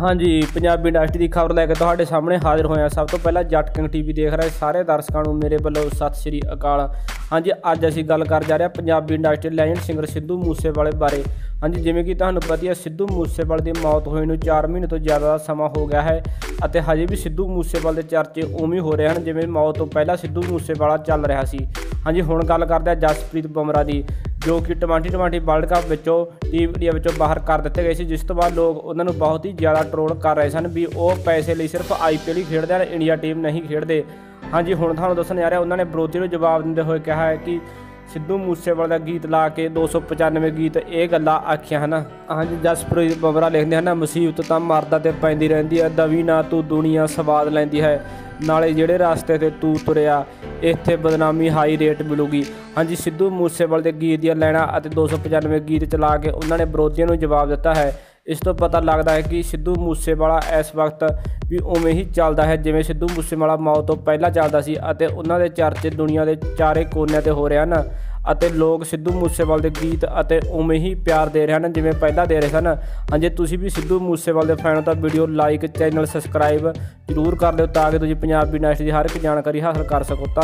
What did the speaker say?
ਹਾਂਜੀ, ਪੰਜਾਬੀ ਇੰਡਸਟਰੀ ਦੀ ਖਬਰ ਲੈ ਕੇ ਤੁਹਾਡੇ ਸਾਹਮਣੇ ਹਾਜ਼ਰ ਹੋਇਆ ਸਭ ਤੋਂ ਪਹਿਲਾਂ ਜੱਟ ਕਿੰਗ ਟੀਵੀ ਦੇਖ ਰਹੇ ਸਾਰੇ ਦਰਸ਼ਕਾਂ ਨੂੰ ਮੇਰੇ ਵੱਲੋਂ ਸਤਿ ਸ਼੍ਰੀ ਅਕਾਲ। ਹਾਂਜੀ, ਅੱਜ ਅਸੀਂ ਗੱਲ ਕਰ ਜਾ ਰਹੇ ਹਾਂ Punjabi industry legend singer Sidhu Moosewale ਬਾਰੇ। ਹਾਂਜੀ, ਜਿਵੇਂ ਕਿ ਤੁਹਾਨੂੰ ਪਤਾ ਹੈ ਸਿੱਧੂ ਮੂਸੇਵਾਲੇ ਦੀ ਮੌਤ ਹੋਈ ਨੂੰ 4 ਮਹੀਨੇ ਤੋਂ ਜ਼ਿਆਦਾ ਦਾ ਸਮਾਂ ਹੋ ਗਿਆ ਹੈ ਅਤੇ ਹਜੇ ਵੀ ਸਿੱਧੂ ਮੂਸੇਵਾਲੇ ਦੇ ਚਰਚੇ ਉਵੇਂ ਹੋ ਰਹੇ ਹਨ ਜਿਵੇਂ ਮੌਤ ਤੋਂ ਪਹਿਲਾਂ ਸਿੱਧੂ ਮੂਸੇਵਾਲਾ ਚੱਲ ਰਿਹਾ ਸੀ। ਹਾਂਜੀ, ਹੁਣ ਗੱਲ ਕਰਦੇ ਹਾਂ ਜਸਪ੍ਰੀਤ ਬਮਰਾ ਦੀ। ਜੋ ਕਿ 2020 ਵਰਲਡ ਕੱਪ ਵਿੱਚੋਂ ਟੀਮ ਇੰਡੀਆ ਵਿੱਚੋਂ ਬਾਹਰ ਕਰ ਦਿੱਤੇ ਗਏ ਸੀ, ਜਿਸ ਤੋਂ ਬਾਅਦ ਲੋਕ ਉਹਨਾਂ ਨੂੰ ਬਹੁਤ ਹੀ ਜ਼ਿਆਦਾ ਟਰੋਲ ਕਰ ਰਹੇ ਸਨ ਵੀ ਉਹ ਪੈਸੇ ਲਈ ਸਿਰਫ ਆਈਪੀਐਲ ਹੀ ਖੇਡਦੇ ਹਨ, ਇੰਡੀਆ ਟੀਮ ਨਹੀਂ ਖੇਡਦੇ। ਹਾਂਜੀ, ਹੁਣ ਤੁਹਾਨੂੰ ਦੱਸਣ ਜਾ ਰਿਹਾ, ਉਹਨਾਂ ਨੇ ਵਿਰੋਧੀ ਨੂੰ ਜਵਾਬ ਦਿੰਦੇ ਹੋਏ ਕਿਹਾ ਹੈ ਕਿ ਸਿੱਧੂ ਮੂਸੇਵਾਲੇ ਦਾ ਗੀਤ ਲਾ ਕੇ 295 ਗੀਤ ਇਹ ਗੱਲਾਂ ਆਖੀਆਂ ਹਨ। ਹਾਂਜੀ, ਜਸਪ੍ਰੀਤ ਬਵਰਾ ਲਿਖਦੇ ਹਨ, ਮੁਸੀਬਤ ਤਾਂ ਮਰਦਾ ਤੇ ਪੈਂਦੀ ਰਹਿੰਦੀ ਹੈ, ਦਵੀ ਨਾ ਤੂੰ ਦੁਨੀਆ ਸਵਾਦ ਲੈਂਦੀ ਹੈ। ਨਾਲੇ ਜਿਹੜੇ ਰਾਸਤੇ ਤੇ ਤੂੰ ਤੁਰਿਆ, ਇੱਥੇ ਬਦਨਾਮੀ ਹਾਈ ਰੇਟ ਮਿਲੂਗੀ। ਹਾਂਜੀ, ਸਿੱਧੂ ਮੂਸੇਵਾਲੇ ਦੇ ਗੀਤ ਦੀਆਂ ਲੈਣਾ ਅਤੇ 295 ਗੀਤ ਚਲਾ ਕੇ ਉਹਨਾਂ ਨੇ ਵਿਰੋਧੀਆਂ ਨੂੰ ਜਵਾਬ ਦਿੱਤਾ ਹੈ। ਇਸ ਤੋਂ ਪਤਾ ਲੱਗਦਾ ਹੈ ਕਿ ਸਿੱਧੂ ਮੂਸੇਵਾਲਾ ਇਸ ਵਕਤ ਵੀ ਉਵੇਂ ਹੀ ਚੱਲਦਾ ਹੈ, ਜਿਵੇਂ ਸਿੱਧੂ ਮੂਸੇਵਾਲਾ ਮੌਤ ਤੋਂ ਪਹਿਲਾਂ ਚੱਲਦਾ ਸੀ ਅਤੇ ਉਹਨਾਂ ਦੇ ਚਰਚੇ ਦੁਨੀਆ ਦੇ ਚਾਰੇ ਕੋਨਿਆਂ ਤੇ ਹੋ ਰਹੇ ਹਨ। ਅਤੇ ਲੋਕ ਸਿੱਧੂ ਮੂਸੇਵਾਲ ਦੇ ਗੀਤ ਅਤੇ ਉਵੇਂ ਹੀ ਪਿਆਰ ਦੇ ਰਹੇ ਹਨ, ਜਿਵੇਂ ਪਹਿਲਾਂ ਦੇ ਰਹੇ ਸਨ। ਹਾਂਜੀ, ਤੁਸੀਂ ਵੀ ਸਿੱਧੂ ਮੂਸੇਵਾਲ ਦੇ ਫੈਨ ਹੋ ਤਾਂ ਵੀਡੀਓ ਲਾਈਕ ਚੈਨਲ ਸਬਸਕ੍ਰਾਈਬ ਜ਼ਰੂਰ ਕਰ ਲਿਓ ਤਾਂ ਕਿ ਤੁਸੀਂ ਪੰਜਾਬੀ ਇੰਡਸਟਰੀ ਦੀ ਹਰ ਇੱਕ ਜਾਣਕਾਰੀ ਹਾਸਲ ਕਰ ਸਕੋ। ਧੰਨ-